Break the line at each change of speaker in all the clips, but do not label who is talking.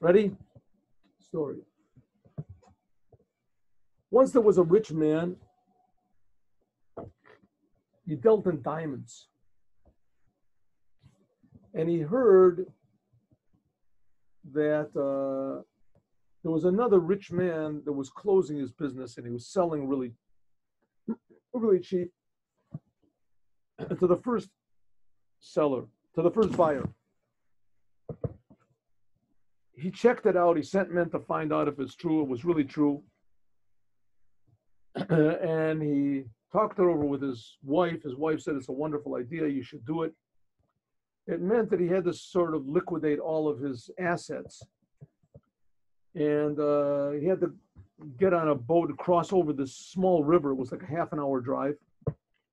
Ready? Story. Once there was a rich man. He dealt in diamonds. And he heard that uh, there was another rich man that was closing his business and he was selling really, really cheap to the first seller, to the first buyer. He checked it out. He sent men to find out if it's true. It was really true. and he talked it over with his wife. His wife said, It's a wonderful idea. You should do it. It meant that he had to sort of liquidate all of his assets. And uh, he had to get on a boat to cross over this small river. It was like a half an hour drive,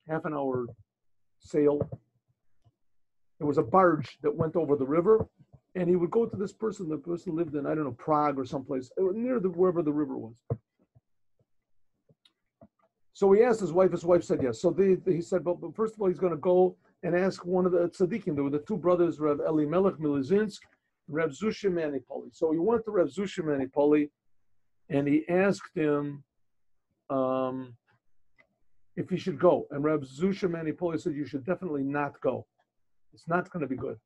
half an hour sail. There was a barge that went over the river, and he would go to this person. The person lived in, I don't know, Prague or someplace, near the, wherever the river was. So he asked his wife. His wife said yes. So they, he said, but, but first of all, he's going to go and ask one of the tzaddikim. There were the two brothers, Rev Elimelech Milizinsk, Rev Zusha Manipoli. So he went to Rev Zusha Manipoli, and he asked him um, if he should go. And Rev Zusha Manipoli said, you should definitely not go. It's not going to be good.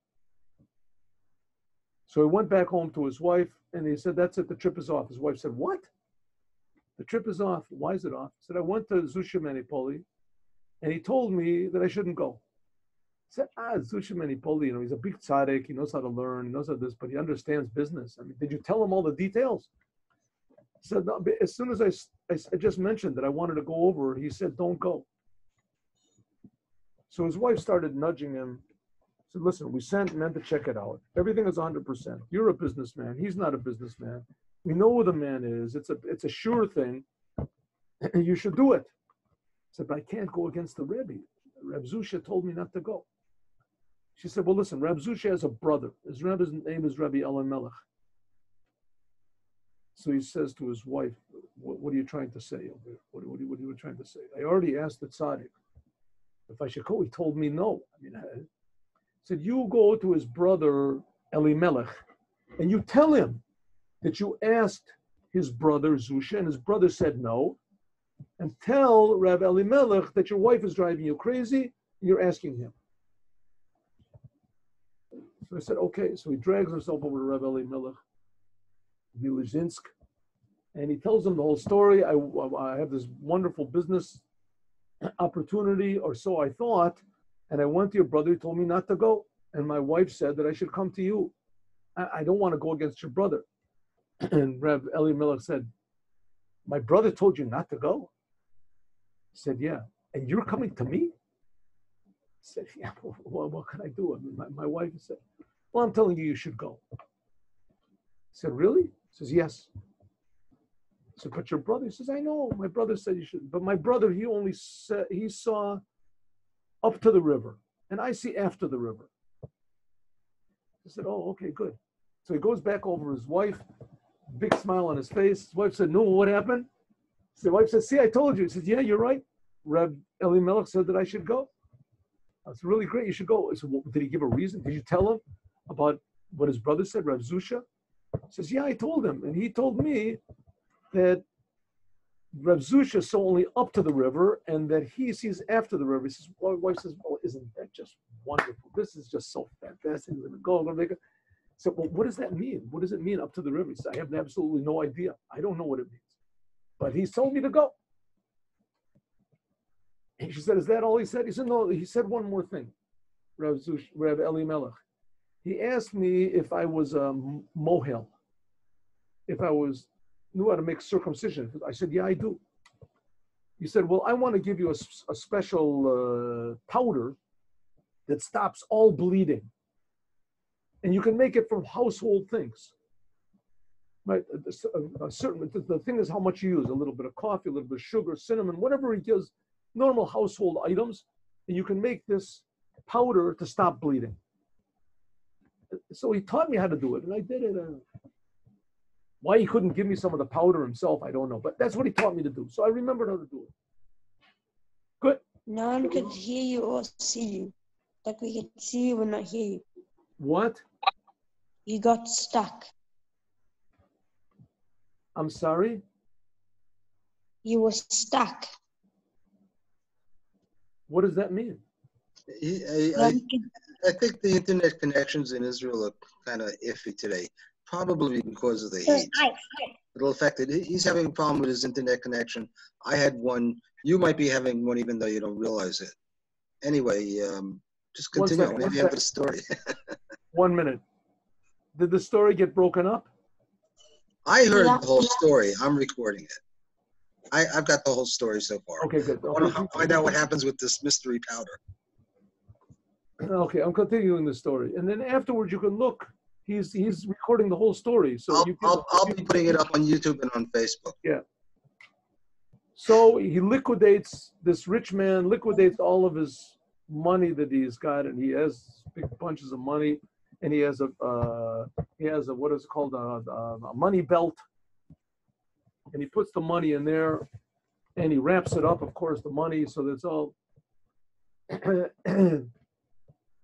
So he went back home to his wife, and he said, that's it, the trip is off. His wife said, what? The trip is off. Why is it off? He said, I went to Zusha Manipoli, and he told me that I shouldn't go. I said, ah, Zusha Manipoli, you know, he's a big tzaddik, he knows how to learn, he knows how to this, but he understands business. I mean, did you tell him all the details? He said, no, as soon as I, I, I just mentioned that I wanted to go over, he said, don't go. So his wife started nudging him. Said, listen, we sent men to check it out. Everything is 100%. You're a businessman. He's not a businessman. We know who the man is. It's a it's a sure thing. you should do it. I said, but I can't go against the Rebbe. Reb Zusha told me not to go. She said, well, listen, Reb Zusha has a brother. His Rebbe's name is Rabbi Elimelech. So he says to his wife, what, what are you trying to say? over here? What, what, what, are you trying to say? I already asked the tzaddik if I should go. He told me no. I mean, said, you go to his brother Elimelech and you tell him that you asked his brother Zusha, and his brother said no, and tell Rabbi Elimelech that your wife is driving you crazy, and you're asking him. So I said, okay. So he drags himself over to Rabbi Elimelech, Milizinsk, and he tells him the whole story. I, I have this wonderful business opportunity, or so I thought, and I went to your brother, he told me not to go. And my wife said that I should come to you. I, I don't want to go against your brother. and Rev Elimelech said, My brother told you not to go? He said, Yeah. And you're coming to me? I said, Yeah, well, what can I do? My, my wife said, Well, I'm telling you, you should go. I said, Really? He says, Yes. I said, But your brother? He says, I know. My brother said you should. But my brother, he only said, he saw up to the river, and I see after the river. I said, Oh, okay, good. So he goes back over his wife big smile on his face. His wife said, No, what happened? So the wife said, See, I told you. He said, Yeah, you're right. Reb Elimelech said that I should go. That's really great. You should go. So well, did he give a reason? Did you tell him about what his brother said, Reb Zusha? He says, Yeah, I told him. And he told me that Reb Zusha saw only up to the river and that he sees after the river. He says, well, wife says, Well, isn't that just wonderful? This is just so fantastic. Going to go. Make it. So, well, what does that mean? What does it mean up to the river? He said, I have absolutely no idea. I don't know what it means. But he's told me to go. And she said, Is that all he said? He said, No, he said one more thing, Rav, Zush, Rav Elimelech. He asked me if I was a mohel, if I was knew how to make circumcision. I said, Yeah, I do. He said, Well, I want to give you a, a special uh, powder that stops all bleeding and you can make it from household things. Right, a, a certain the thing is how much you use. A little bit of coffee, a little bit of sugar, cinnamon, whatever he gives, normal household items, and you can make this powder to stop bleeding. So he taught me how to do it, and I did it. Uh, why he couldn't give me some of the powder himself, I don't know. But that's what he taught me to do. So I remembered how to do it. Good.
No one could hear you or see you. Like we could see you but not hear you.
What?
You got stuck.
I'm sorry?
You were stuck.
What does that mean?
He- I, I, I think the internet connections in Israel are kind of iffy today, probably because of the heat.
hi, hi.
It'll affect it. He's having a problem with his internet connection. I had one. You might be having one even though you don't realize it. Anyway, um, just continue.
second,
Maybe
one
you have a story.
One minute. Did the story get broken up?
I heard
Yeah.
the whole story. I'm recording it. I, I've got the whole story so far.
Okay, good.
I want
Okay.
to find out what happens with this mystery powder.
Okay, I'm continuing the story. And then afterwards, you can look. He's he's recording the whole story. So
I'll,
you can,
I'll, I'll be putting it up on YouTube and on Facebook. Yeah.
So he liquidates this rich man liquidates all of his money that he's got, and he has big bunches of money, and he has a uh, he has a what is it called a, a, a money belt, and he puts the money in there, and he wraps it up, of course, the money, so that's all.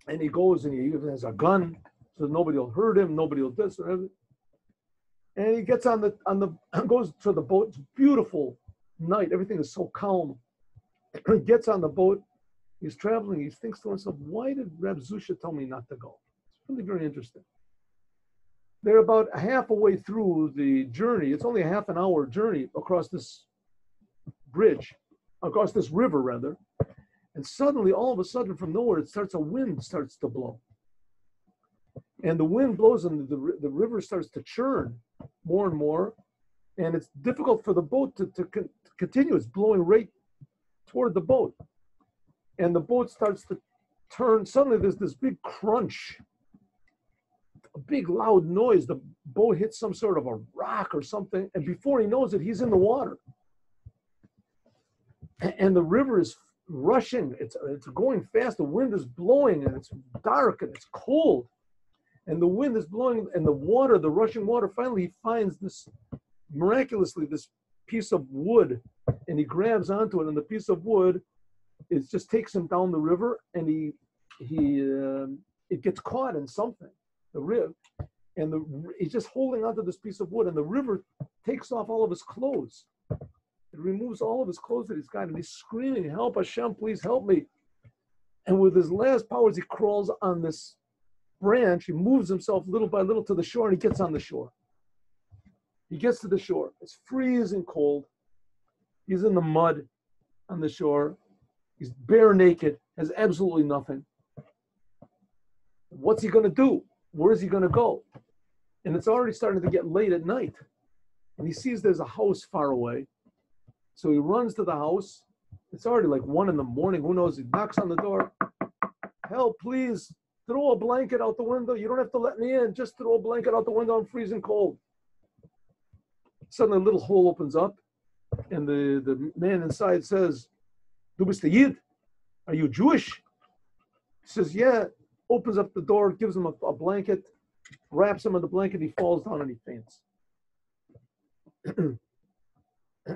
and he goes and he even has a gun, so nobody will hurt him, nobody will this or that. And he gets on the on the goes to the boat. It's beautiful night. Everything is so calm. He gets on the boat. He's traveling. He thinks to himself, why did Reb Zusha tell me not to go? It's really very interesting. They're about half a way through the journey. It's only a half an hour journey across this bridge, across this river, rather. And suddenly, all of a sudden, from nowhere, it starts a wind starts to blow. And the wind blows and the, the river starts to churn more and more and it's difficult for the boat to, to, con- to continue. It's blowing right toward the boat. And the boat starts to turn. Suddenly, there's this big crunch, a big loud noise. The boat hits some sort of a rock or something. And before he knows it, he's in the water. And the river is rushing. It's, it's going fast. The wind is blowing and it's dark and it's cold. And the wind is blowing, and the water, the rushing water, finally he finds this miraculously this piece of wood and he grabs onto it and the piece of wood it just takes him down the river and he he um, it gets caught in something the rib and the he's just holding onto this piece of wood and the river takes off all of his clothes. It removes all of his clothes that he's got and he's screaming help Hashem please help me. And with his last powers he crawls on this branch he moves himself little by little to the shore and he gets on the shore he gets to the shore. It's freezing cold. He's in the mud on the shore. He's bare naked, has absolutely nothing. What's he going to do? Where is he going to go? And it's already starting to get late at night. And he sees there's a house far away. So he runs to the house. It's already like one in the morning. Who knows? He knocks on the door. Help, please. Throw a blanket out the window. You don't have to let me in. Just throw a blanket out the window. I'm freezing cold suddenly a little hole opens up and the, the man inside says, Du bist Yid? Are you Jewish? He says, Yeah. Opens up the door, gives him a, a blanket, wraps him in the blanket, he falls down and he faints.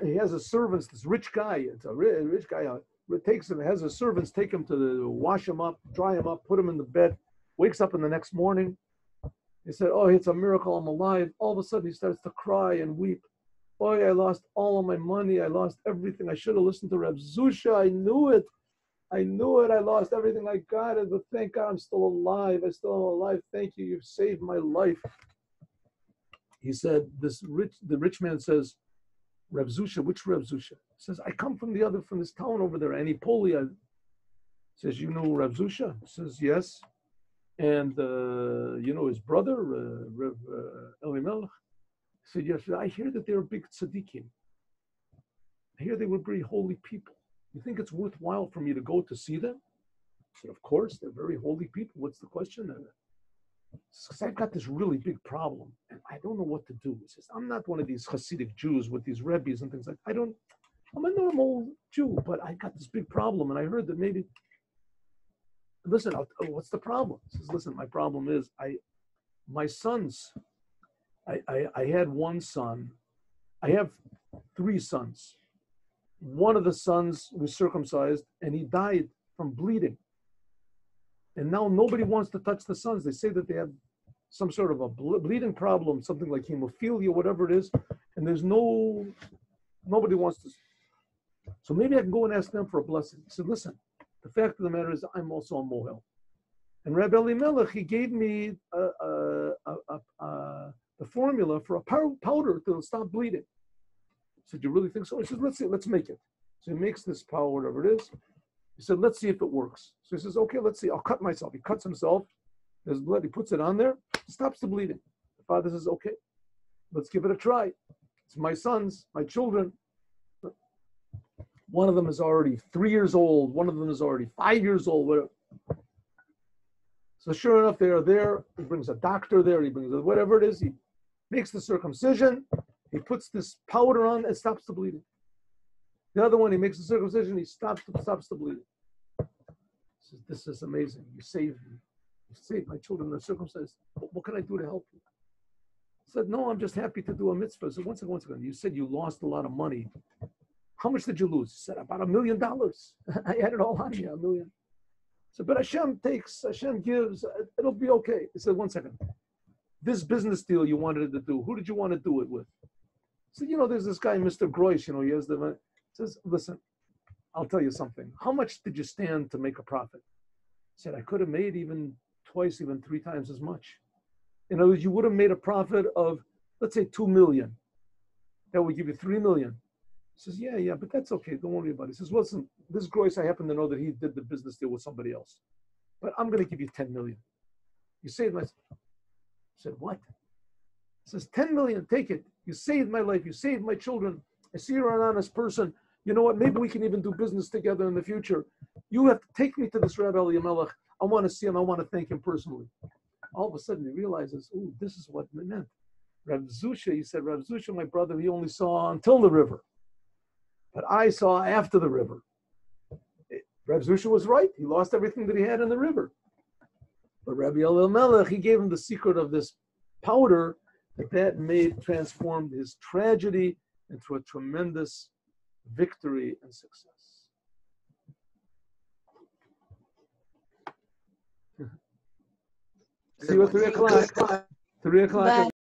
he has a servant, this rich guy, it's a rich, guy, uh, takes him, has his servants take him to the, wash him up, dry him up, put him in the bed, wakes up in the next morning. He said, Oh, it's a miracle, I'm alive. All of a sudden, he starts to cry and weep. Boy, I lost all of my money. I lost everything. I should have listened to Reb Zusha. I knew it. I knew it. I lost everything I got it, but thank God I'm still alive. I still am alive. Thank you. You've saved my life. He said, this rich, the rich man says, Reb Zusha, which Reb Zusha? Says, I come from the other, from this town over there, Anipolia. Says, you know Reb Zusha? Says, yes. And uh, you know his brother, uh, Reb uh, Elimelech? said, Yes, I hear that they're big tzaddikim. I hear they were very holy people. You think it's worthwhile for me to go to see them? I said, Of course, they're very holy people. What's the question? Because I've got this really big problem and I don't know what to do. He says, I'm not one of these Hasidic Jews with these rebbes and things like I don't, I'm a normal Jew, but I got this big problem and I heard that maybe, listen, I'll, oh, what's the problem? He says, Listen, my problem is I, my sons, I, I, I had one son. I have three sons. One of the sons was circumcised and he died from bleeding. And now nobody wants to touch the sons. They say that they have some sort of a ble- bleeding problem, something like hemophilia, whatever it is. and there's no, nobody wants to. So maybe I can go and ask them for a blessing. He said, listen, the fact of the matter is I'm also a mohel. And Rabbi Elimelech, he gave me a, a, a, the formula for a pow- powder to stop bleeding. I said, you really think so? He says, let's see, let's make it. So he makes this powder, whatever it is. He said, let's see if it works. So he says, okay, let's see. I'll cut myself. He cuts himself. There's blood. He puts it on there. Stops the bleeding. The father says, okay, let's give it a try. It's my sons, my children. One of them is already three years old. One of them is already five years old. Whatever. So sure enough, they are there. He brings a doctor there. He brings whatever it is. He makes the circumcision. He puts this powder on and stops the bleeding. The other one, he makes the circumcision. He stops stops the bleeding. Says, "This is amazing. You saved me. You saved my children. They're circumcised. What, what can I do to help you?" I said, "No, I'm just happy to do a mitzvah." So once again, once again, you said you lost a lot of money. How much did you lose? He said, "About a million dollars. I had it all on me, a million. So, but Hashem takes, Hashem gives, it'll be okay. He said, one second. This business deal you wanted to do, who did you want to do it with? Said, you know, there's this guy, Mr. Grois, you know, he has the, he says, listen, I'll tell you something. How much did you stand to make a profit? He said, I could have made even twice, even three times as much. In other words, you would have made a profit of, let's say, two million. That would give you three million. He says, yeah, yeah, but that's okay. Don't worry about it. He says, listen, this Grois, I happen to know that he did the business deal with somebody else. But I'm going to give you 10 million. You saved my... Said, what? He says, 10 million, take it. You saved my life. You saved my children. I see you're an honest person. You know what? Maybe we can even do business together in the future. You have to take me to this Rabbi Elimelech. I want to see him. I want to thank him personally. All of a sudden, he realizes, oh, this is what it meant. Rav Zusha, he said, Rav Zusha, my brother, he only saw until the river. But I saw after the river. Reb Zusha was right. He lost everything that he had in the river. But Rabbi Elimelech, he gave him the secret of this powder that that made transformed his tragedy into a tremendous victory and success. See you at three o'clock. Three o'clock.